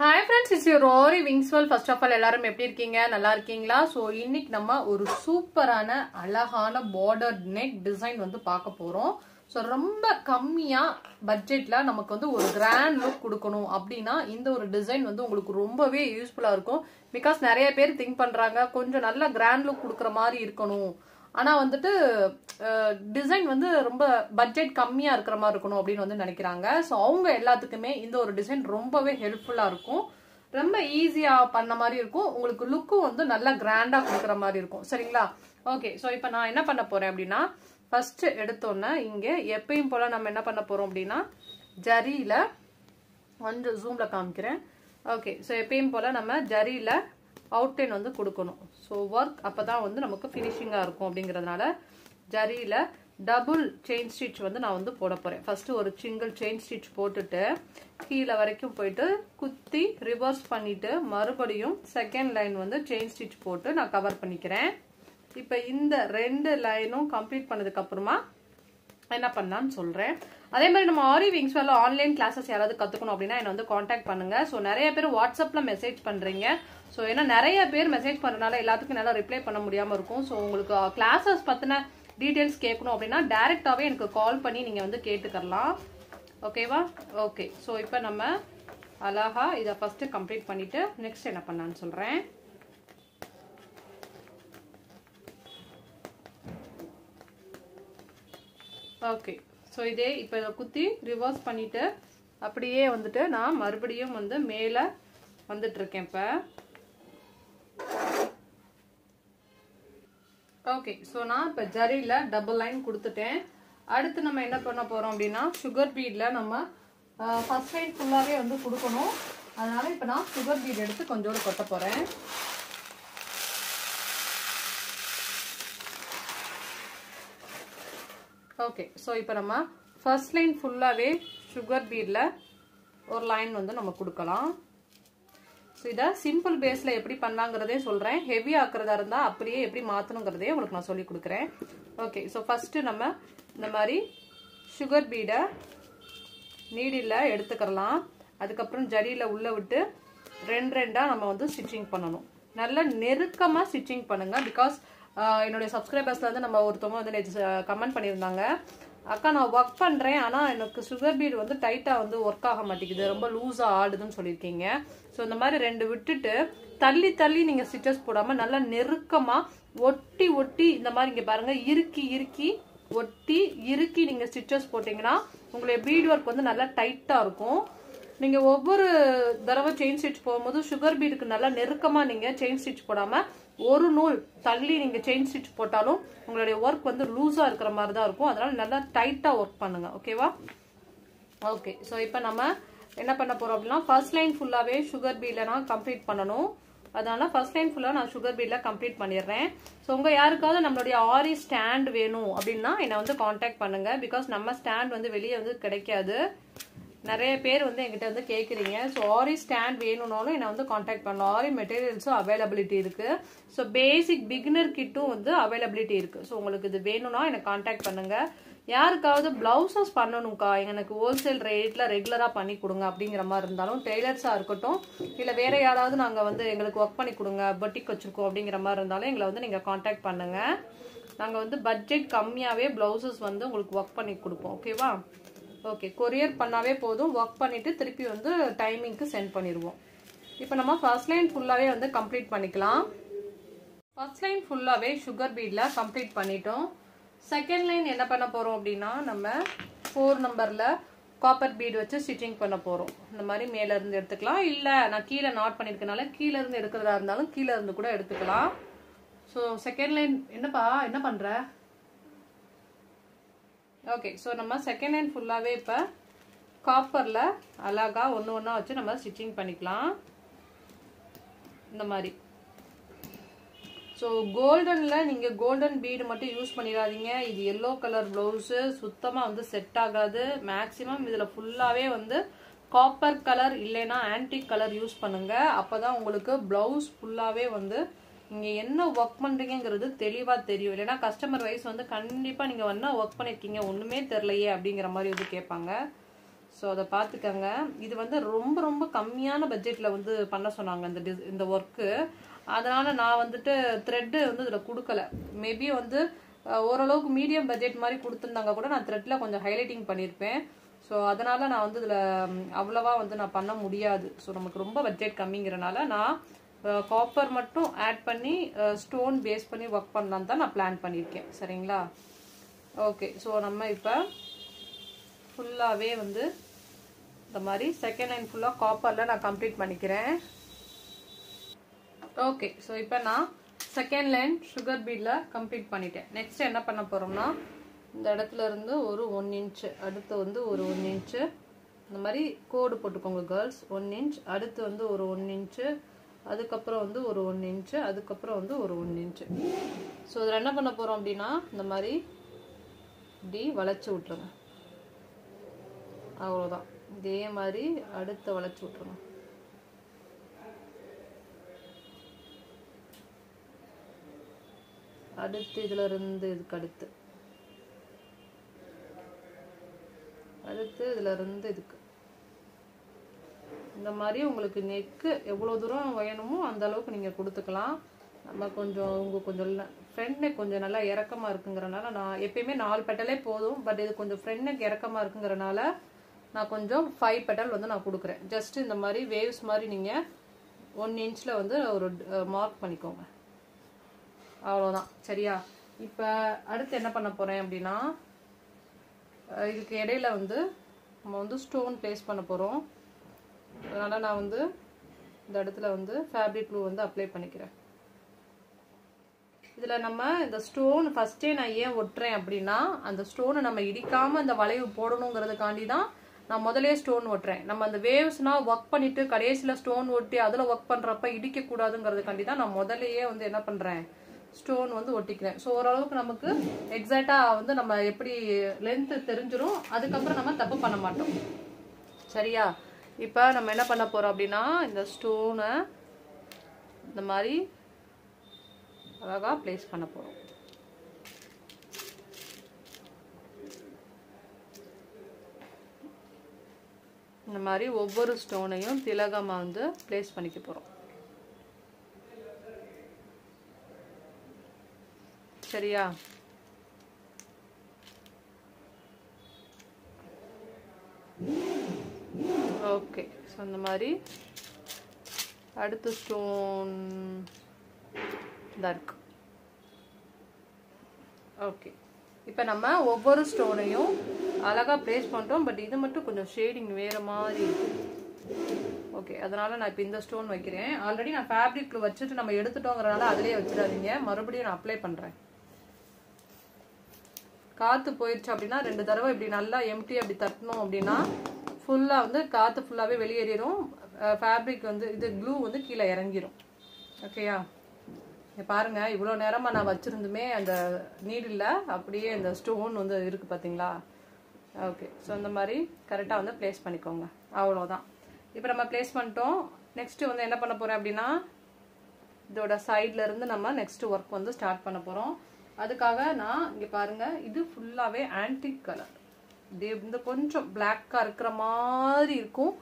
Hi friends it's your Rory wings well first of all எல்லாரும் எப்படி இருக்கீங்க? நல்லா இருக்கீங்களா? ஸோ இன்னைக்கு நம்ம ஒரு சூப்பரான அழகான பார்டர் நெக் டிசைன் வந்து பார்க்க போகிறோம் ஸோ ரொம்ப கம்மியாக பட்ஜெட்டில் நமக்கு வந்து ஒரு கிராண்ட் லுக் கொடுக்கணும் அப்படின்னா இந்த ஒரு டிசைன் வந்து உங்களுக்கு ரொம்பவே யூஸ்ஃபுல்லாக இருக்கும். பிகாஸ் நிறைய பேர் திங்க் பண்ணுறாங்க கொஞ்சம் நல்ல கிராண்ட் லுக் கொடுக்குற மாதிரி இருக்கணும். ஆனால் வந்துட்டு டிசைன் வந்து ரொம்ப பட்ஜெட் கம்மியாக இருக்கிற மாதிரி இருக்கணும் அப்படின்னு வந்து நினைக்கிறாங்க. ஸோ அவங்க எல்லாத்துக்குமே இந்த ஒரு டிசைன் ரொம்பவே ஹெல்ப்ஃபுல்லாக இருக்கும். ரொம்ப ஈஸியாக பண்ண மாதிரி இருக்கும். உங்களுக்கு லுக்கும் வந்து நல்லா கிராண்டாக கொடுக்குற மாதிரி இருக்கும். சரிங்களா? ஓகே ஸோ இப்போ நான் என்ன பண்ண போகிறேன் அப்படின்னா ஃபஸ்ட்டு எடுத்தோன்னே இங்கே எப்பயும் போல் நம்ம என்ன பண்ண போகிறோம் அப்படின்னா ஜரியில் கொஞ்சம் ஜூமில் காமிக்கிறேன். ஓகே ஸோ எப்பயும் போல் நம்ம ஜரியில் அவுட்லைன் வந்து கொடுக்கணும். ஸோ ஒர்க் அப்பதான் வந்து நமக்கு ஃபினிஷிங்காக இருக்கும் அப்படிங்கிறதுனால ஜரியில் டபுள் செயின் ஸ்டிச் வந்து நான் வந்து போட போகிறேன் ஃபஸ்ட்டு ஒரு சிங்கிள் செயின் ஸ்டிச் போட்டுட்டு கீழே வரைக்கும் போயிட்டு குத்தி ரிவர்ஸ் பண்ணிவிட்டு மறுபடியும் செகண்ட் லைன் வந்து செயின் ஸ்டிச் போட்டு நான் கவர் பண்ணிக்கிறேன். இப்போ இந்த ரெண்டு லைனும் கம்ப்ளீட் பண்ணதுக்கப்புறமா என்ன பண்ணலான்னு சொல்கிறேன் அதே மாதிரி நம்ம ஆரி விங்ஸ் வேலை ஆன்லைன் கிளாஸஸ் யாராவது கத்துக்கணும் அப்படின்னா என்ன வந்து காண்டாக்ட் பண்ணுங்க. ஸோ நிறைய பேர் வாட்ஸ்அப்ல மெசேஜ் பண்றீங்க. ஸோ ஏன்னா நிறைய பேர் மெசேஜ் பண்றதுனால எல்லாத்துக்கும் நல்லா ரிப்ளை பண்ண முடியாம இருக்கும். ஸோ உங்களுக்கு கிளாஸஸ் பத்தின டீடைல்ஸ் கேட்கணும் அப்படின்னா டைரக்டாவே எனக்கு கால் பண்ணி நீங்க வந்து கேட்டுக்கலாம் ஓகேவா ஓகே ஸோ இப்போ நம்ம அழகா இதை ஃபர்ஸ்ட் கம்ப்ளீட் பண்ணிட்டு நெக்ஸ்ட் என்ன பண்ணலான்னு சொல்றேன். ஓகே ஸோ இதே இப்போ இதை குத்தி ரிவர்ஸ் பண்ணிட்டு அப்படியே வந்துட்டு நான் மறுபடியும் வந்து மேலே வந்துட்டுருக்கேன் இப்போ. ஓகே ஸோ நான் இப்போ ஜரியில் டபுள் லைன் கொடுத்துட்டேன். அடுத்து நம்ம என்ன பண்ண போகிறோம் அப்படின்னா சுகர் பீடில் நம்ம ஃபர்ஸ்ட் லைன் ஃபுல்லாகவே வந்து கொடுக்கணும். அதனால் இப்போ நான் சுகர் பீட் எடுத்து கொஞ்சோடு கொட்ட போகிறேன் ஓகே ஸோ இப்போ நம்ம ஃபர்ஸ்ட் லைன் ஃபுல்லாகவே சுகர் பீடில் ஒரு லைன் வந்து நம்ம கொடுக்கலாம். ஸோ இதை சிம்பிள் பேஸில் எப்படி பண்ணாங்கிறதே சொல்கிறேன் ஹெவி ஆக்கிறதா இருந்தால் அப்படியே எப்படி மாற்றணுங்கிறதே உங்களுக்கு நான் சொல்லி கொடுக்குறேன். ஓகே ஸோ ஃபஸ்ட்டு நம்ம இந்த மாதிரி சுகர் பீடை நீடில் எடுத்துக்கிறலாம். அதுக்கப்புறம் ஜரியில் உள்ளே விட்டு ரெண்டு ரெண்டாக நம்ம வந்து ஸ்டிச்சிங் பண்ணணும். நல்லா நெருக்கமாக ஸ்டிச்சிங் பண்ணுங்கள் பிகாஸ் என்னுடைய சப்ஸ்கிரைபர்ஸ்ல வந்து நம்ம ஒருத்தவங்க வந்து நேற்று கமெண்ட் பண்ணியிருந்தாங்க. அக்கா நான் ஒர்க் பண்ணுறேன் ஆனால் எனக்கு சுகர் பீட் வந்து டைட்டாக வந்து ஒர்க் ஆக மாட்டேங்குது. ரொம்ப லூஸாக ஆடுதுன்னு சொல்லியிருக்கீங்க. ஸோ இந்த மாதிரி ரெண்டு விட்டுட்டு தள்ளி தள்ளி நீங்கள் ஸ்டிச்சஸ் போடாமல் நல்லா நெருக்கமாக ஒட்டி ஒட்டி இந்த மாதிரி இங்கே பாருங்கள் இறுக்கி இறுக்கி ஒட்டி இறுக்கி நீங்கள் ஸ்டிச்சஸ் போட்டிங்கன்னா உங்களுடைய பீட் ஒர்க் வந்து நல்லா டைட்டாக இருக்கும். நீங்கள் ஒவ்வொரு தடவை செயின் ஸ்டிச் போகும்போது சுகர் பீடுக்கு நல்லா நெருக்கமாக நீங்கள் செயின் ஸ்டிச் போடாமல் ஒரு நூல் தள்ளி நீங்கள் செயின் ஸ்டிச் போட்டாலும் உங்களுடைய ஒர்க் வந்து லூஸாக இருக்கிற மாதிரி தான் இருக்கும். அதனால நல்லா டைட்டாக ஒர்க் பண்ணுங்க. ஓகேவா ஓகே ஸோ இப்போ நம்ம என்ன பண்ண போகிறோம் அப்படின்னா ஃபர்ஸ்ட் லைன் ஃபுல்லாகவே சுகர் பீடில் நான் கம்ப்ளீட் பண்ணணும். அதனால ஃபர்ஸ்ட் லைன் ஃபுல்லாக நான் சுகர் பீடில் கம்ப்ளீட் பண்ணிடுறேன். ஸோ உங்கள் யாருக்காவது நம்மளுடைய ஆரி ஸ்டாண்ட் வேணும் அப்படின்னா என்னை வந்து காண்டாக்ட் பண்ணுங்க. பிகாஸ் நம்ம ஸ்டாண்ட் வந்து வெளியே வந்து கிடைக்காது. நிறைய பேர் வந்து எங்கிட்ட வந்து கேட்குறீங்க ஸோ ஆரி ஸ்டாண்ட் வேணும்னாலும் என்னை வந்து காண்டாக்ட் பண்ணலாம். ஆரி மெட்டீரியல்ஸும் அவைலபிலிட்டி இருக்குது ஸோ பேசிக் பிகினர் கிட்டும் வந்து அவைலபிலிட்டி இருக்குது ஸோ உங்களுக்கு இது வேணும்னா என்னை காண்டாக்ட் பண்ணுங்கள் யாருக்காவது ப்ளவுசஸ் பண்ணணும்க்கா? எனக்கு ஹோல்சேல் ரேட்டில் ரெகுலராக பண்ணி கொடுங்க அப்படிங்கிற மாதிரி இருந்தாலும் டெய்லர்ஸாக இருக்கட்டும் இல்லை வேற யாராவது நாங்கள் வந்து எங்களுக்கு ஒர்க் பண்ணி கொடுங்க பட்டிக் வச்சுருக்கோம் அப்படிங்கிற மாதிரி இருந்தாலும் எங்களை வந்து நீங்கள் காண்டாக்ட் பண்ணுங்கள் நாங்கள் வந்து பட்ஜெட் கம்மியாகவே ப்ளவுசஸ் வந்து உங்களுக்கு ஒர்க் பண்ணி கொடுப்போம். ஓகேவா ஓகே கொரியர் பண்ணாவே போதும். ஒர்க் பண்ணிவிட்டு திருப்பி வந்து டைமிங்க்கு சென்ட் பண்ணிடுவோம் இப்போ நம்ம ஃபர்ஸ்ட் லைன் ஃபுல்லாகவே வந்து கம்ப்ளீட் பண்ணிக்கலாம். ஃபர்ஸ்ட் லைன் ஃபுல்லாகவே சுகர் பீடில் கம்ப்ளீட் பண்ணிட்டோம். செகண்ட் லைன் என்ன பண்ண போகிறோம் அப்படின்னா நம்ம ஃபோர் நம்பரில் காப்பர் பீடு வச்சு ஸ்டிச்சிங் பண்ண போகிறோம் இந்த மாதிரி மேலேருந்து எடுத்துக்கலாம். இல்லை நான் கீழே நாட் பண்ணியிருக்கனால கீழேருந்து எடுக்கிறதா இருந்தாலும் கீழேருந்து கூட எடுத்துக்கலாம். ஸோ செகண்ட் லைன் என்னப்பா என்ன பண்ணுற ஓகே ஸோ நம்ம செகண்ட் ஹேண்ட் ஃபுல்லாகவே இப்போ காப்பரில் அழகாக ஒன்று ஒன்றா வச்சு நம்ம ஸ்டிச்சிங் பண்ணிக்கலாம். இந்த மாதிரி. ஸோ கோல்டனில் நீங்கள் கோல்டன் பீடு மட்டும் யூஸ் பண்ணிடாதீங்க. இது எல்லோ கலர் ப்ளவுஸு சுத்தமாக வந்து செட் ஆகாது. மேக்ஸிமம் இதில் ஃபுல்லாகவே வந்து காப்பர் கலர் இல்லைன்னா ஆன்டிக் கலர் யூஸ் பண்ணுங்கள் அப்போ தான் உங்களுக்கு ப்ளவுஸ் ஃபுல்லாகவே வந்து நீங்கள் என்ன ஒர்க் பண்ணுறீங்கிறது தெளிவாக தெரியும். இல்லைன்னா கஸ்டமர் வைஸ் வந்து கண்டிப்பாக நீங்கள் என்ன ஒர்க் பண்ணியிருக்கீங்க ஒன்றுமே தெரிலையே அப்படிங்கிற மாதிரி வந்து கேட்பாங்க. ஸோ அதை பார்த்துக்கங்க. இது வந்து ரொம்ப ரொம்ப கம்மியான பட்ஜெட்டில் வந்து பண்ண சொன்னாங்க இந்த டிஸ் இந்த ஒர்க்கு அதனால் நான் வந்துட்டு த்ரெட்டு வந்து இதில் கொடுக்கல. மேபி வந்து ஓரளவுக்கு மீடியம் பட்ஜெட் மாதிரி கொடுத்துருந்தாங்க கூட நான் த்ரெட்டில் கொஞ்சம் ஹைலைட்டிங் பண்ணியிருப்பேன் ஸோ அதனால் நான் வந்து இதில் அவ்வளோவா வந்து நான் பண்ண முடியாது. ஸோ நமக்கு ரொம்ப பட்ஜெட் கம்மிங்கிறனால நான் காப்பர் மட்டும் ஆட் பண்ணி ஸ்டோன் பேஸ் பண்ணி ஒர்க் பண்ணலான்னு தான் நான் பிளான் பண்ணியிருக்கேன். சரிங்களா? ஓகே ஸோ நம்ம இப்போ ஃபுல்லாகவே வந்து இந்த மாதிரி செகண்ட் லைன் ஃபுல்லாக காப்பரில் நான் கம்ப்ளீட் பண்ணிக்கிறேன். ஓகே ஸோ இப்போ நான் செகண்ட் லைன் சுகர் பீடில் கம்ப்ளீட் பண்ணிட்டேன். நெக்ஸ்ட் என்ன பண்ண போகிறோம்னா இந்த இடத்துல இருந்து ஒரு ஒன் இன்ச்சு அடுத்து வந்து ஒரு ஒன் இன்ச்சு இந்த மாதிரி கோடு போட்டுக்கோங்க கேர்ள்ஸ் ஒன் இன்ச் அடுத்து வந்து ஒரு ஒன் இன்ச்சு அதுக்கப்புறம் வந்து ஒரு ஒன் இன்ச்சு அதுக்கப்புறம் வந்து ஒரு ஒன் இன்ச்சு ஸோ இதில் என்ன பண்ண போகிறோம் அப்படின்னா இந்த மாதிரி இப்படி வளைச்சி விட்ருங்க அவ்வளோதான் இதே மாதிரி அடுத்து வளைச்சி விட்ருங்க அடுத்து இதுல இருந்து இதுக்கு அடுத்து. அடுத்து இதுல இருந்து இதுக்கு. இந்த மாதிரி உங்களுக்கு நெக்கு எவ்வளோ தூரம் வேணுமோ அந்த அளவுக்கு நீங்கள் கொடுத்துக்கலாம். நம்ம கொஞ்சம் உங்கள் கொஞ்சம் ஃப்ரெண்ட் நெக் கொஞ்சம் நல்லா இறக்கமாக இருக்குங்கிறனால நான் எப்பயுமே நாலு பெட்டலே போதும். பட் இது கொஞ்சம் ஃப்ரெண்ட் நெக் இறக்கமாக இருக்குங்கிறனால நான் கொஞ்சம் ஃபைவ் பெட்டல் வந்து நான் கொடுக்குறேன். ஜஸ்ட் இந்த மாதிரி வேவ்ஸ் மாதிரி நீங்கள் ஒன் இன்ச்சில் வந்து ஒரு மார்க் பண்ணிக்கோங்க. அவ்வளோதான் சரியா? இப்போ அடுத்து என்ன பண்ண போகிறேன் அப்படின்னா இதுக்கு இடையில வந்து நம்ம வந்து ஸ்டோன் ப்ளேஸ் பண்ண போகிறோம் அதனால் நான் வந்து இந்த இடத்துல வந்து ஃபேப்ரிக் க்ளூ வந்து அப்ளை பண்ணிக்கிறேன். இதில் நம்ம இந்த ஸ்டோன் ஃபஸ்ட்டே நான் ஏன் ஒட்டுறேன் அப்படின்னா அந்த ஸ்டோனை நம்ம இடிக்காமல் அந்த வளைவு போடணுங்கிறதுக்காண்டி தான் நான் முதலே ஸ்டோன் ஒட்டுறேன். நம்ம அந்த வேவ்ஸ்னால் ஒர்க் பண்ணிவிட்டு கடைசியில் ஸ்டோன் ஒட்டி அதில் ஒர்க் பண்ணுறப்ப இடிக்கக்கூடாதுங்கிறதுக்காண்டி தான் நான் முதலேயே வந்து என்ன பண்ணுறேன் ஸ்டோன் வந்து ஒட்டிக்கிறேன். ஸோ ஓரளவுக்கு நமக்கு எக்ஸாக்டாக வந்து நம்ம எப்படி லென்த்து தெரிஞ்சிடும் அதுக்கப்புறம் நம்ம தப்பு பண்ண மாட்டோம். சரியா? இப்போ நம்ம என்ன பண்ண போகிறோம் அப்படின்னா இந்த ஸ்டோனை இந்த மாதிரி அழகாக ப்ளேஸ் பண்ண போகிறோம் இந்த மாதிரி ஒவ்வொரு ஸ்டோனையும் திலகமாக வந்து ப்ளேஸ் பண்ணிக்க போகிறோம் சரியா? ஓகே ஸோ அந்த மாதிரி. அடுத்த ஸ்டோன் தான் இருக்கு. ஓகே இப்போ நம்ம ஒவ்வொரு ஸ்டோனையும் அழகாக ப்ளேஸ் பண்ணிட்டோம் பட் இது மட்டும் கொஞ்சம் ஷேடிங் வேறு மாதிரி ஓகே அதனால் நான் இப்போ இந்த ஸ்டோன் வைக்கிறேன். ஆல்ரெடி நான் ஃபேப்ரிக்கில் வச்சுட்டு நம்ம எடுத்துட்டோங்கிறனால அதிலே வச்சிடாதீங்க. மறுபடியும் நான் அப்ளை பண்ணுறேன் காற்று போயிடுச்சு அப்படின்னா ரெண்டு தடவை இப்படி நல்லா எம்டி அப்படி தட்டணும் அப்படின்னா ஃபுல்லாக வந்து காற்று ஃபுல்லாகவே வெளியேறிடும் ஃபேப்ரிக் வந்து இது க்ளூ வந்து கீழே இறங்கிடும் ஓகேயா இங்க பாருங்க இவ்வளோ நேரமாக நான் வச்சுருந்துமே அந்த நீடில் அப்படியே இந்த ஸ்டோன் வந்து இருக்குது பார்த்தீங்களா ஓகே ஸோ இந்த மாதிரி கரெக்டாக வந்து ப்ளேஸ் பண்ணிக்கோங்க. அவ்வளோதான். இப்போ நம்ம ப்ளேஸ் பண்ணிட்டோம். நெக்ஸ்ட்டு வந்து என்ன பண்ண போகிறேன் அப்படின்னா இதோட சைட்லேருந்து நம்ம நெக்ஸ்ட் ஒர்க் வந்து ஸ்டார்ட் பண்ண போகிறோம் அதுக்காக நான் இங்கே பாருங்க இது ஃபுல்லாகவே ஆன்டிக் கலர் இந்த கொஞ்சம் பிளாக்காக இருக்கிற மாதிரி இருக்கும்.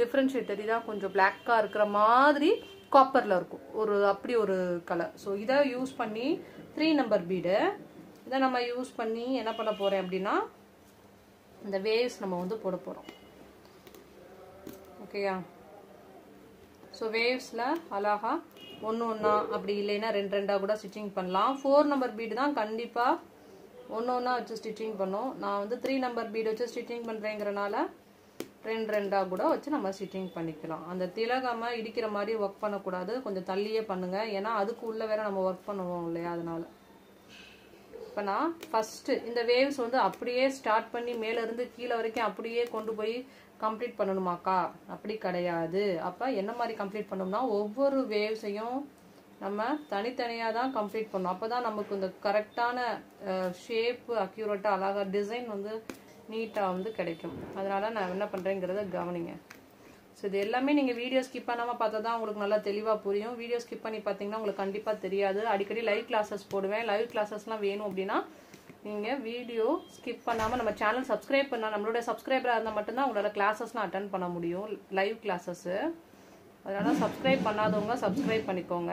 டிஃப்ரென்ஷியேட் தான் கொஞ்சம் பிளாக்காக இருக்கிற மாதிரி காப்பரில் இருக்கும். ஒரு அப்படி ஒரு கலர் ஸோ இதை யூஸ் பண்ணி த்ரீ நம்பர் பீடு இதை நம்ம யூஸ் பண்ணி என்ன பண்ண போகிறேன் அப்படின்னா இந்த வேவ்ஸ் நம்ம வந்து போட போகிறோம் ஓகேயா ஸோ வேவ்ஸில் அழகா ஒன்று ஒன்றா அப்படி இல்லைன்னா ரெண்டு ரெண்டாக கூட ஸ்டிச்சிங் பண்ணலாம். ஃபோர் நம்பர் பீடு தான் கண்டிப்பாக ஒன்று ஒன்றா வச்சு ஸ்டிச்சிங் பண்ணோம். நான் வந்து த்ரீ நம்பர் பீடு வச்சு ஸ்டிச்சிங் பண்ணுறேங்கிறனால ரெண்டு ரெண்டாக கூட வச்சு நம்ம ஸ்டிச்சிங் பண்ணிக்கலாம். அந்த திலகமாக இடிக்கிற மாதிரி ஒர்க் பண்ணக்கூடாது. கொஞ்சம் தள்ளியே பண்ணுங்கள் ஏன்னா அதுக்கு உள்ளே வேற நம்ம ஒர்க் பண்ணுவோம் இல்லையா? அதனால். இப்போ நான் ஃபஸ்ட்டு இந்த வேவ்ஸ் வந்து அப்படியே ஸ்டார்ட் பண்ணி மேலேருந்து கீழே வரைக்கும் அப்படியே கொண்டு போய் கம்ப்ளீட் பண்ணணுமாக்கா? அப்படி கிடையாது. அப்போ என்ன மாதிரி கம்ப்ளீட் பண்ணோம்னா ஒவ்வொரு வேவ்ஸையும் நம்ம தனித்தனியாக தான் கம்ப்ளீட் பண்ணணும். அப்போ தான் நமக்கு இந்த கரெக்டான ஷேப்பு அக்யூரேட்டாக அழகாக டிசைன் வந்து நீட்டாக வந்து கிடைக்கும். அதனால நான் என்ன பண்ணுறேங்கிறத கவனிங்க. ஸோ இது எல்லாமே நீங்கள் வீடியோ ஸ்கிப் பண்ணாமல் பார்த்தா தான் உங்களுக்கு நல்லா தெளிவாக புரியும். வீடியோ ஸ்கிப் பண்ணி பார்த்தீங்கன்னா உங்களுக்கு கண்டிப்பாக தெரியாது. அடிக்கடி லைவ் கிளாஸஸ் போடுவேன். லைவ் கிளாஸஸ்லாம் வேணும் அப்படின்னா நீங்கள் வீடியோ ஸ்கிப் பண்ணாமல் நம்ம சேனல் சப்ஸ்கிரைப் பண்ணால் நம்மளோட சப்ஸ்கிரைபராக இருந்தால் மட்டும்தான் உங்களோட கிளாஸஸ்லாம் அட்டன் பண்ண முடியும். லைவ் கிளாஸஸ்ஸு அதனால் சப்ஸ்கிரைப் பண்ணாதவங்க சப்ஸ்கிரைப் பண்ணிக்கோங்க.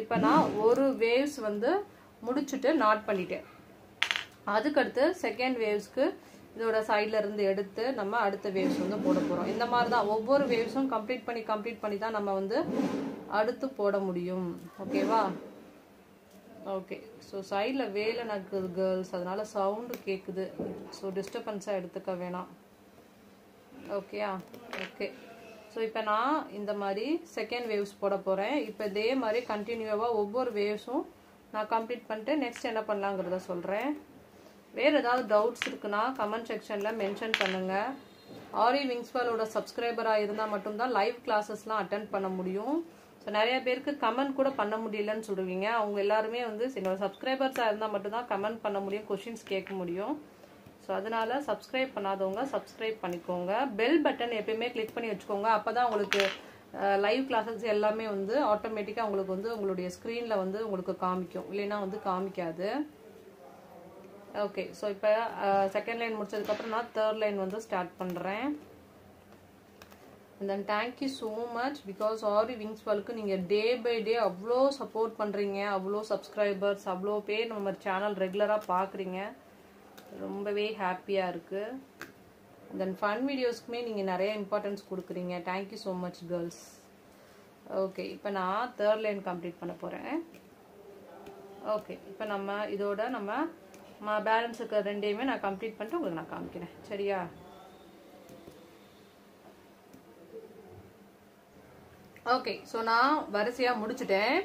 இப்போ நான் ஒரு வேவ்ஸ் வந்து முடிச்சுட்டு நாட் பண்ணிட்டேன். அதுக்கடுத்து செகண்ட் வேவ்ஸ்க்கு இதோட சைடில் இருந்து எடுத்து நம்ம அடுத்த வேவ்ஸ் வந்து போட போகிறோம் இந்த மாதிரி தான் ஒவ்வொரு வேவ்ஸும் கம்ப்ளீட் பண்ணி கம்ப்ளீட் பண்ணி தான் நம்ம வந்து அடுத்து போட முடியும். ஓகேவா ஓகே ஸோ சைடில் வேலை நடக்குது கேர்ள்ஸ் அதனால் சவுண்டு கேட்குது ஸோ டிஸ்டர்பன்ஸாக எடுத்துக்க வேணாம். ஓகேயா ஓகே ஸோ இப்போ நான் இந்த மாதிரி செகண்ட் வேவ்ஸ் போட போகிறேன் இப்போ இதே மாதிரி கண்டினியூவாக ஒவ்வொரு வேவ்ஸும் நான் கம்ப்ளீட் பண்ணிட்டு நெக்ஸ்ட் என்ன பண்ணலாங்கிறத சொல்கிறேன் வேறு ஏதாவது டவுட்ஸ் இருக்குன்னா கமெண்ட் செக்ஷனில் மென்ஷன் பண்ணுங்கள் ஆரி விங்ஸ்வாலோட சப்ஸ்கிரைபராக இருந்தால் மட்டும்தான் லைவ் கிளாஸஸ்லாம் அட்டன் பண்ண முடியும். ஸோ நிறைய பேருக்கு கமெண்ட் கூட பண்ண முடியலன்னு சொல்லுவீங்க அவங்க எல்லாருமே வந்து என்னோட சப்ஸ்கிரைபர்ஸாக இருந்தால் மட்டும்தான் கமெண்ட் பண்ண முடியும் கொஷின்ஸ் கேட்க முடியும். ஸோ அதனால் சப்ஸ்கிரைப் பண்ணாதவங்க சப்ஸ்கிரைப் பண்ணிக்கோங்க. பெல் பட்டன் எப்பயுமே கிளிக் பண்ணி வச்சுக்கோங்க. அப்போ தான் உங்களுக்கு லைவ் கிளாஸஸ் எல்லாமே வந்து ஆட்டோமேட்டிக்காக உங்களுக்கு வந்து உங்களுடைய ஸ்க்ரீனில் வந்து உங்களுக்கு காமிக்கும். இல்லைன்னா வந்து காமிக்காது. ஓகே ஸோ இப்போ செகண்ட் லைன் முடிச்சதுக்கப்புறம் நான் தேர்ட் லைன் வந்து ஸ்டார்ட் பண்ணுறேன் then thank you so much because Aari wings வாலுக்கு நீங்கள் டே பை டே அவ்வளோ சப்போர்ட் பண்ணுறீங்க அவ்வளோ சப்ஸ்கிரைபர்ஸ் அவ்வளோ பேர் நம்ம சேனல் ரெகுலராக பார்க்குறீங்க ரொம்பவே ஹாப்பியாக இருக்குது தென் ஃபன் வீடியோஸ்க்குமே நீங்கள் நிறைய இம்பார்ட்டன்ஸ் கொடுக்குறீங்க. Thank you so much girls okay இப்போ நான் தேர்ட் லைன் கம்ப்ளீட் பண்ண போகிறேன் ஓகே இப்போ நம்ம இதோட நம்ம பேலன்ஸ் இருக்கிற ரெண்டையுமே நான் கம்ப்ளீட் பண்ணிட்டு உங்களுக்கு நான் காமிக்கிறேன். சரியா? ஓகே ஸோ நான் வரிசையாக முடிச்சுட்டேன்.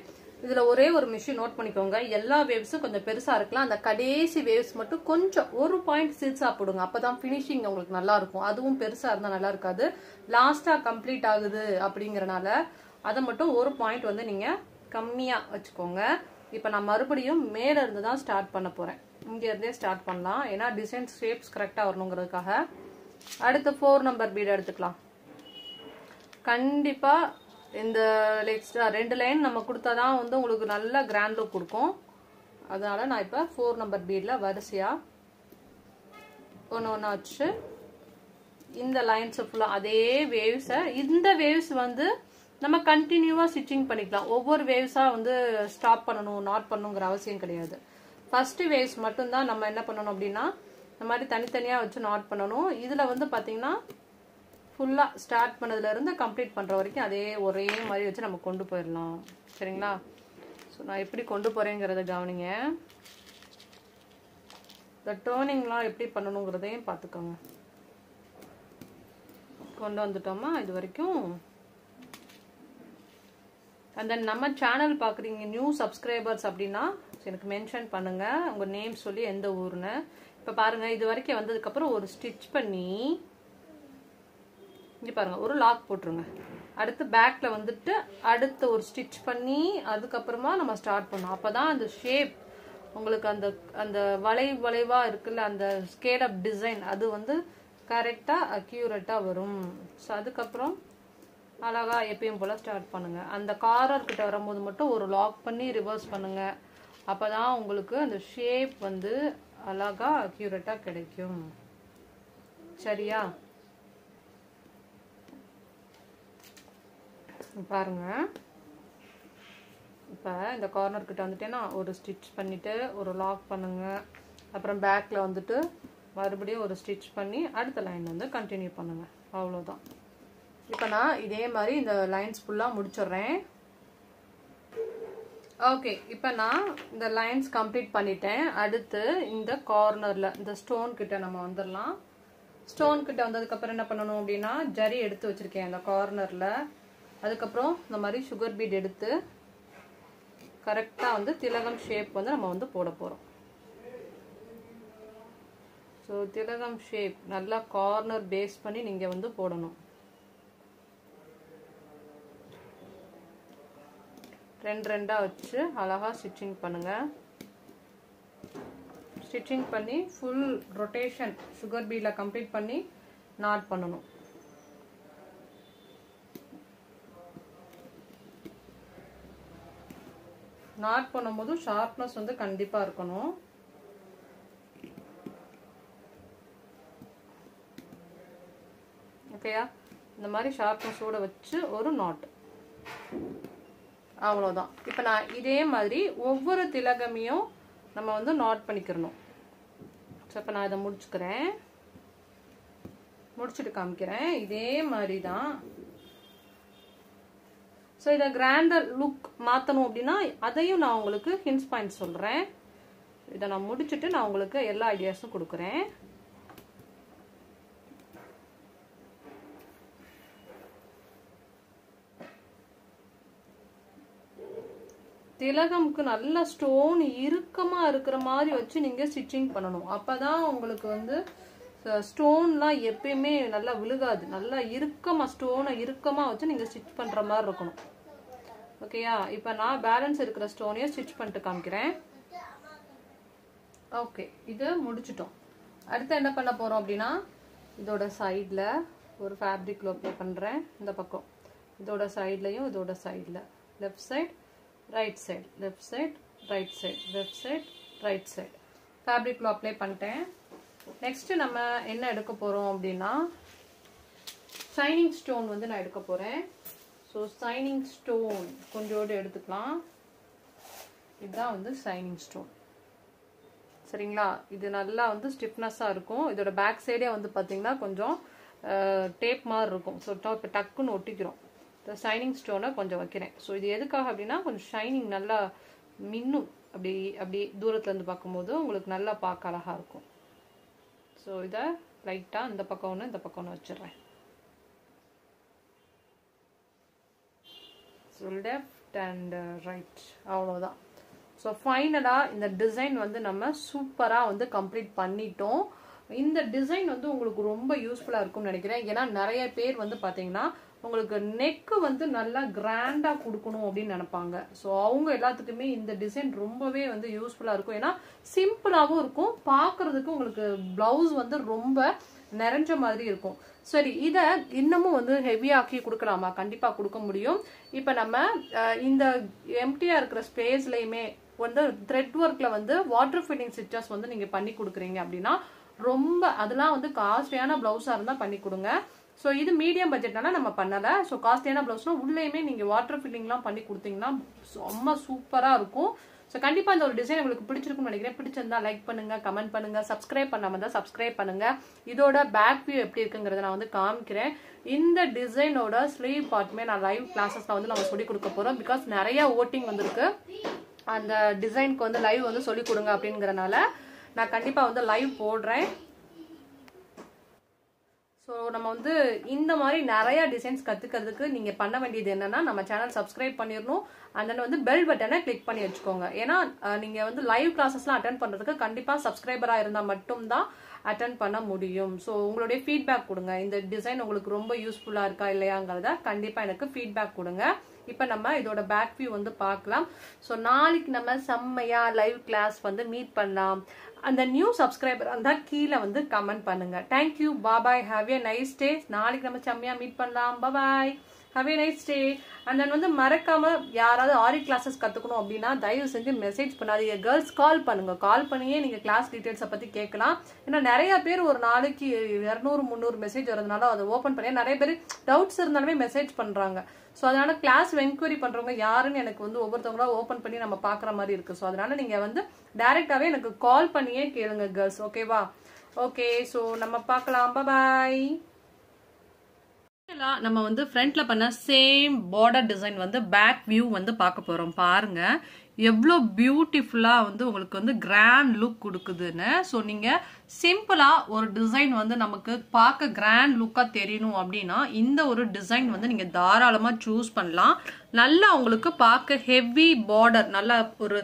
இதில் ஒரே ஒரு மிஷின் நோட் பண்ணிக்கோங்க. எல்லா வேவ்ஸும் கொஞ்சம் பெருசாக இருக்கலாம். அந்த கடைசி வேவ்ஸ் மட்டும் கொஞ்சம் ஒரு பாயிண்ட் சிறுசாக போடுங்க. அப்போ தான் ஃபினிஷிங் உங்களுக்கு நல்லா இருக்கும். அதுவும் பெருசாக இருந்தால் நல்லா இருக்காது. லாஸ்ட்டாக கம்ப்ளீட் ஆகுது அப்படிங்கிறனால அதை மட்டும் ஒரு பாயிண்ட் வந்து நீங்கள் கம்மியாக வச்சுக்கோங்க. இப்போ நான் மறுபடியும் மேலே இருந்து தான் ஸ்டார்ட் பண்ண போகிறேன் இங்கேருந்தே ஸ்டார்ட் பண்ணலாம். ஏன்னா டிசைன்ஸ் ஷேப்ஸ் கரெக்டாக வரணுங்கிறதுக்காக. அடுத்து ஃபோர் நம்பர் பீடு எடுத்துக்கலாம். கண்டிப்பாக இந்த எக்ஸ்ட்ரா ரெண்டு லைன் நம்ம கொடுத்தா தான் வந்து உங்களுக்கு நல்ல கிராண்ட் லுக் கொடுக்கும். அதனால நான் இப்போ ஃபோர் நம்பர் பீடில் வரிசையாக ஒன்று ஒன்றா வச்சு இந்த லைன்ஸை ஃபுல்லாக அதே வேவ்ஸை இந்த வேவ்ஸ் வந்து நம்ம கண்டினியூவாக ஸ்டிச்சிங் பண்ணிக்கலாம். ஒவ்வொரு வேவ்ஸாக வந்து ஸ்டாப் பண்ணணும் நாட் பண்ணணுங்கிற அவசியம் கிடையாது. ஃபர்ஸ்ட் வேவ்ஸ் மட்டும்தான் நம்ம என்ன பண்ணணும் அப்படின்னா இந்த மாதிரி தனித்தனியாக வச்சு நாட் பண்ணணும். இதில் வந்து பார்த்திங்கன்னா ஃபுல்லாக ஸ்டார்ட் பண்ணதுலேருந்து கம்ப்ளீட் பண்ணுற வரைக்கும் அதே ஒரே மாதிரி வச்சு நம்ம கொண்டு போயிடலாம். சரிங்களா? ஸோ நான் எப்படி கொண்டு போகிறேங்கிறத கவனிங்க. இந்த டேர்னிங்லாம் எப்படி பண்ணணுங்கிறதையும் பார்த்துக்கோங்க. கொண்டு வந்துட்டோமா? இது வரைக்கும். அண்ட் தென் நம்ம சேனல் பார்க்குறீங்க நியூ சப்ஸ்கிரைபர்ஸ் அப்படின்னா எனக்கு மென்ஷன் பண்ணுங்கள் உங்கள் நேம் சொல்லி எந்த ஊர்னு இப்போ பாருங்கள் இது வரைக்கும் வந்ததுக்கப்புறம் ஒரு ஸ்டிச் பண்ணி இங்கே பாருங்கள் ஒரு லாக் போட்டுருங்க. அடுத்து பேக்கில் வந்துட்டு அடுத்து ஒரு ஸ்டிச் பண்ணி அதுக்கப்புறமா நம்ம ஸ்டார்ட் பண்ணோம் அப்போ தான் அந்த ஷேப் உங்களுக்கு அந்த அந்த வளை வளைவாக இருக்குல்ல அந்த ஸ்கேட் அப் டிசைன் அது வந்து கரெக்டாக அக்யூரேட்டாக வரும். ஸோ அதுக்கப்புறம் அழகாக எப்பயும் போல் ஸ்டார்ட் பண்ணுங்கள் அந்த காரர் கிட்ட வரும்போது மட்டும் ஒரு லாக் பண்ணி ரிவர்ஸ் பண்ணுங்கள் அப்போ தான் உங்களுக்கு அந்த ஷேப் வந்து அழகா அக்யூரேட்டாக கிடைக்கும். சரியா? பாருங்கள் இப்போ இந்த கார்னர் கிட்ட வந்துட்டேன்னா ஒரு ஸ்டிச் பண்ணிவிட்டு ஒரு லாக் பண்ணுங்கள் அப்புறம் பேக்கில் வந்துட்டு மறுபடியும் ஒரு ஸ்டிச் பண்ணி அடுத்த லைன் வந்து கண்டினியூ பண்ணுங்கள் அவ்வளோதான் இப்போ நான் இதே மாதிரி இந்த லைன்ஸ் ஃபுல்லாக முடிச்சிடுறேன். ஓகே இப்போ நான் இந்த லைன்ஸ் கம்ப்ளீட் பண்ணிட்டேன். அடுத்து இந்த கார்னரில் இந்த ஸ்டோன் கிட்ட நம்ம வந்துடலாம். ஸ்டோன் கிட்ட வந்ததுக்கப்புறம் என்ன பண்ணணும் அப்படின்னா ஜரி எடுத்து வச்சுருக்கேன் அந்த கார்னரில் அதுக்கப்புறம் இந்த மாதிரி சுகர் பீட் எடுத்து கரெக்டாக வந்து திலகம் ஷேப் வந்து நம்ம வந்து போட போகிறோம் ஸோ திலகம் ஷேப் நல்லா கார்னர் பேஸ் பண்ணி நீங்கள் வந்து போடணும். ரெண்டு ரெண்டாக வச்சு அழகாக ஸ்டிச்சிங் பண்ணுங்கள் ஸ்டிச்சிங் பண்ணி ஃபுல் ரொட்டேஷன் சுகர் பீடில் கம்ப்ளீட் பண்ணி நாட் பண்ணணும். நாட் பண்ணும்போதும் ஷார்ப்னஸ் வந்து கண்டிப்பாக இருக்கணும். ஓகேயா இந்த மாதிரி ஷார்ப்னஸோடு வச்சு ஒரு நாட் அவ்வளோதான் இப்போ நான் இதே மாதிரி ஒவ்வொரு திலகமையும் நம்ம வந்து நாட் பண்ணிக்கிறணும். ஸோ இப்போ நான் இதை முடிச்சுக்கிறேன். முடிச்சுட்டு காமிக்கிறேன். இதே மாதிரி தான் ஸோ இதை கிராண்டர் லுக் மாற்றணும் அப்படின்னா அதையும் நான் உங்களுக்கு ஹின்ஸ் பாயிண்ட் சொல்கிறேன் இதை நான் முடிச்சுட்டு நான் உங்களுக்கு எல்லா ஐடியாஸும் கொடுக்குறேன். திலகம்க்கு நல்ல ஸ்டோன் இறுக்கமாக இருக்கிற மாதிரி வச்சு நீங்கள் ஸ்டிச்சிங் பண்ணணும். அப்போ தான் உங்களுக்கு வந்து ஸ்டோன்லாம் எப்பயுமே நல்லா விழுகாது. நல்லா இறுக்கமாக ஸ்டோனை இறுக்கமாக வச்சு நீங்கள் ஸ்டிச் பண்ணுற மாதிரி இருக்கணும். ஓகேயா இப்போ நான் பேலன்ஸ் இருக்கிற ஸ்டோனையும் ஸ்டிச் பண்ணிட்டு காமிக்கிறேன். ஓகே இது முடிச்சிட்டோம். அடுத்து என்ன பண்ண போகிறோம் அப்படின்னா இதோட சைடில் ஒரு ஃபேப்ரிக் அப்ளை பண்ணுறேன் இந்த பக்கம். இதோட சைட்லையும் இதோட சைடில் left side right side left side right side left side right side fabric apply பண்ணிட்டேன். நெக்ஸ்ட்டு நம்ம என்ன எடுக்க போகிறோம் அப்படின்னா ஷைனிங் ஸ்டோன் வந்து நான் எடுக்க போகிறேன் ஸோ ஷைனிங் ஸ்டோன் கொஞ்சோடு எடுத்துக்கலாம். இதுதான் வந்து ஷைனிங் ஸ்டோன் சரிங்களா? இது நல்லா வந்து ஸ்டிஃப்னஸாக இருக்கும். இதோட பேக் சைடே வந்து பார்த்தீங்கன்னா கொஞ்சம் டேப் மாதிரி இருக்கும். ஸோ இப்போ டக்குன்னு ஒட்டிக்கிறோம். இந்த ஷைனிங் ஸ்டோனை கொஞ்சம் வைக்கிறேன். ஸோ இது எதுக்காக அப்படின்னா கொஞ்சம் ஷைனிங் நல்லா மின்னும். அப்படி அப்படி தூரத்துலேருந்து பார்க்கும்போது உங்களுக்கு நல்லா பார்க்க அழகாக இருக்கும். ஸோ இதை லைட்டாக இந்த பக்கம் ஒன்று இந்த பக்கம் ஒன்று வச்சிடுறேன். ஸோ லெஃப்ட் அண்ட் ரைட் அவ்வளோதான் ஸோ ஃபைனலாக இந்த டிசைன் வந்து நம்ம சூப்பராக வந்து கம்ப்ளீட் பண்ணிட்டோம். இந்த டிசைன் வந்து உங்களுக்கு ரொம்ப யூஸ்ஃபுல்லாக இருக்கும்னு நினைக்கிறேன். ஏன்னா நிறைய பேர் வந்து பார்த்தீங்கன்னா உங்களுக்கு நெக்கு வந்து நல்லா கிராண்டாக கொடுக்கணும் அப்படின்னு நினைப்பாங்க. ஸோ அவங்க எல்லாத்துக்குமே இந்த டிசைன் ரொம்பவே வந்து யூஸ்ஃபுல்லாக இருக்கும். ஏன்னா சிம்பிளாகவும் இருக்கும். பார்க்கறதுக்கு உங்களுக்கு ப்ளவுஸ் வந்து ரொம்ப நிறைஞ்ச மாதிரி இருக்கும். சரி இதை இன்னமும் வந்து ஹெவியாக்கி கொடுக்கலாமா? கண்டிப்பாக கொடுக்க முடியும். இப்போ நம்ம இந்த எம்டியாக இருக்கிற ஸ்பேஸ்லையுமே வந்து த்ரெட் ஒர்க்கில் வந்து வாட்டர் ஃபில்லிங் ஸ்டிச்சஸ் வந்து நீங்கள் பண்ணி கொடுக்குறீங்க அப்படின்னா ரொம்ப அதெல்லாம் வந்து காஸ்ட்லியான ப்ளவுஸாக இருந்தால் பண்ணி கொடுங்க. ஸோ இது மீடியம் பட்ஜெட்னால நம்ம பண்ணலை. ஸோ காஸ்ட்லியான ப்ளவுஸ்னால் உள்ளேயுமே நீங்கள் வாட்டர் ஃபில்லிங்லாம் பண்ணி கொடுத்தீங்கன்னா ரொம்ப சூப்பராக இருக்கும். ஸோ கண்டிப்பாக இந்த ஒரு டிசைன் உங்களுக்கு பிடிச்சிருக்கும்னு நினைக்கிறேன். பிடிச்சிருந்தா லைக் பண்ணுங்க கமெண்ட் பண்ணுங்க சப்ஸ்கிரைப் பண்ணாமல் தான் சப்ஸ்கிரைப் பண்ணுங்க. இதோட பேக் வியூ எப்படி இருக்குங்கிறத நான் வந்து காமிக்கிறேன். இந்த டிசைனோட ஸ்லீவ் பார்ட்டுமே நான் லைவ் கிளாஸஸில் வந்து நம்ம சொல்லி கொடுக்க போகிறோம் பிகாஸ் நிறைய ஓட்டிங் வந்திருக்கு. அந்த டிசைனுக்கு வந்து லைவ் வந்து சொல்லிக் கொடுங்க அப்படிங்கிறனால நான் கண்டிப்பாக வந்து லைவ் போடுறேன். ஸோ நம்ம வந்து இந்த மாதிரி நிறைய டிசைன்ஸ் கற்றுக்கிறதுக்கு நீங்கள் பண்ண வேண்டியது என்னென்னா நம்ம சேனல் சப்ஸ்கிரைப் பண்ணிடணும் அண்ட் தென் வந்து பெல் பட்டனை கிளிக் பண்ணி வச்சுக்கோங்க. ஏன்னா நீங்கள் வந்து லைவ் கிளாஸஸ்லாம் அட்டன் பண்ணுறதுக்கு கண்டிப்பாக சப்ஸ்கிரைபராக இருந்தால் மட்டும்தான் அட்டன் பண்ண முடியும். ஸோ உங்களுடைய ஃபீட்பேக் கொடுங்க. இந்த டிசைன் உங்களுக்கு ரொம்ப யூஸ்ஃபுல்லாக இருக்கா இல்லையாங்கிறத கண்டிப்பாக எனக்கு ஃபீட்பேக் கொடுங்க. இப்போ நம்ம இதோட பேக் வியூ வந்து பார்க்கலாம். ஸோ நாளைக்கு நம்ம செம்மையாக லைவ் கிளாஸ் வந்து மீட் பண்ணலாம். அந்த நியூ சப்ஸ்கிரைபர் இருந்தால் கீழே வந்து கமெண்ட் பண்ணுங்க. Thank you bye bye have a nice day நாளைக்கு நம்ம செம்மையாக மீட் பண்ணலாம். Bye bye have a nice day and then வந்து மறக்காம யாராவது ஆரி கிளாஸஸ் கற்றுக்கணும் அப்படின்னா தயவு செஞ்சு மெசேஜ் பண்ணாதீங்க. கேர்ள்ஸ் கால் பண்ணுங்க. கால் பண்ணியே நீங்கள் கிளாஸ் டீட்டெயில்ஸை பற்றி கேட்கலாம். ஏன்னா நிறைய பேர் ஒரு நாளைக்கு இரநூறு முந்நூறு மெசேஜ் வரதுனால அதை ஓப்பன் பண்ணி நிறைய பேர் டவுட்ஸ் இருந்தாலுமே மெசேஜ் பண்ணுறாங்க ஸோ அதனால கிளாஸ் என்கொயரி பண்ணுறவங்க யாருன்னு எனக்கு வந்து ஒவ்வொருத்தவங்களா ஓப்பன் பண்ணி நம்ம பார்க்குற மாதிரி இருக்கு. ஸோ அதனால நீங்கள் வந்து டைரெக்டாகவே எனக்கு கால் பண்ணியே கேளுங்க கேர்ள்ஸ் ஓகேவா ஓகே ஸோ நம்ம பார்க்கலாம். பாய் நம்ம வந்து ஃப்ரண்ட்ல பண்ண சேம் பார்டர் டிசைன் வந்து பேக் வியூ வந்து பார்க்க போகிறோம் பாருங்கள் எவ்வளோ பியூட்டிஃபுல்லாக வந்து உங்களுக்கு வந்து கிராண்ட் லுக் கொடுக்குதுன்னு. ஸோ நீங்கள் சிம்பிளாக ஒரு டிசைன் வந்து நமக்கு பார்க்க கிராண்ட் லுக்காக தெரியணும் அப்படின்னா இந்த ஒரு டிசைன் வந்து நீங்கள் தாராளமாக சூஸ் பண்ணலாம். நல்லா உங்களுக்கு பார்க்க ஹெவி பார்டர் நல்லா ஒரு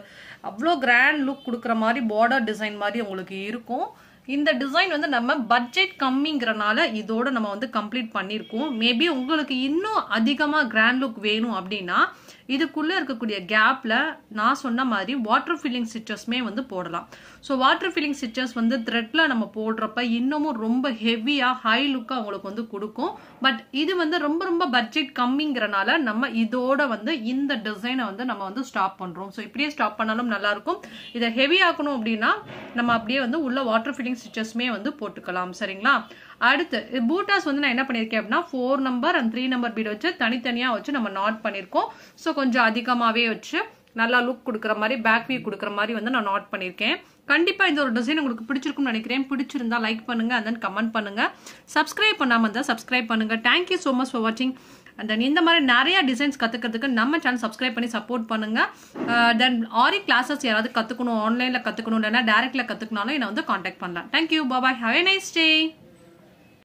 அவ்வளோ கிராண்ட் லுக் கொடுக்குற மாதிரி பார்டர் டிசைன் மாதிரி உங்களுக்கு இருக்கும். இந்த டிசைன் வந்து நம்ம பட்ஜெட் கம்மிங்கிறனால இதோட நம்ம வந்து கம்ப்ளீட் பண்ணியிருக்கோம் மேபி உங்களுக்கு இன்னும் அதிகமாக கிராண்ட் லுக் வேணும் அப்படின்னா இதுக்குள்ளே இருக்கக்கூடிய கேப்பில் நான் சொன்ன மாதிரி வாட்டர் ஃபில்லிங் ஸ்டிச்சஸ்மே வந்து போடலாம். ஸோ வாட்டர் ஃபில்லிங் ஸ்டிச்சஸ் வந்து த்ரெட்டில் நம்ம போடுறப்ப இன்னமும் ரொம்ப ஹெவியாக ஹை லுக்காக அவங்களுக்கு வந்து கொடுக்கும். பட் இது வந்து ரொம்ப ரொம்ப பட்ஜெட் கம்மிங்கிறனால நம்ம இதோட வந்து இந்த டிசைனை வந்து நம்ம வந்து ஸ்டாப் பண்ணுறோம் ஸோ இப்படியே ஸ்டாப் பண்ணாலும் நல்லாயிருக்கும் இதை ஹெவி ஆக்கணும் அப்படின்னா நம்ம அப்படியே வந்து உள்ள வாட்டர் ஃபில்லிங் ஸ்டிச்சஸ்மே வந்து போட்டுக்கலாம். சரிங்களா? அடுத்து பூட்டாஸ் வந்து நான் என்ன பண்ணியிருக்கேன் அப்படின்னா four number and three number bead வச்சு தனித்தனியாக வச்சு நம்ம நாட் பண்ணியிருக்கோம். ஸோ கொஞ்சம் அதிகமாகவே வச்சு நல்லா லுக் கொடுக்குற மாதிரி பேக் வியூ கொடுக்குற மாதிரி வந்து நான் நோட் பண்ணியிருக்கேன். கண்டிப்பா இந்த ஒரு டிசைன் உங்களுக்கு பிடிச்சிருக்கும்னு நினைக்கிறேன். பிடிச்சிருந்தா லைக் பண்ணுங்க அண்ட் தென் கமெண்ட் பண்ணுங்க. சப்ஸ்கிரைப் பண்ணாம இருந்தா சப்ஸ்கிரைப் பண்ணுங்க. Thank you so much for வாட்சிங் அண்ட் தென் இந்த மாதிரி நிறைய டிசைன்ஸ் கத்துக்கிறதுக்கு நம்ம சேனல் சப்ஸ்கிரைப் பண்ணி சப்போர்ட் பண்ணுங்க. Uh, தென் ஆரி கிளாஸஸ் யாராவது கத்துக்கணும் ஆன்லைன்ல கத்துக்கணும் இல்லைன்னா டேரக்ட்ல கத்துக்கனாலும் என்னை வந்து காண்டாக்ட் பண்ணலாம். Thank you bye bye have a nice day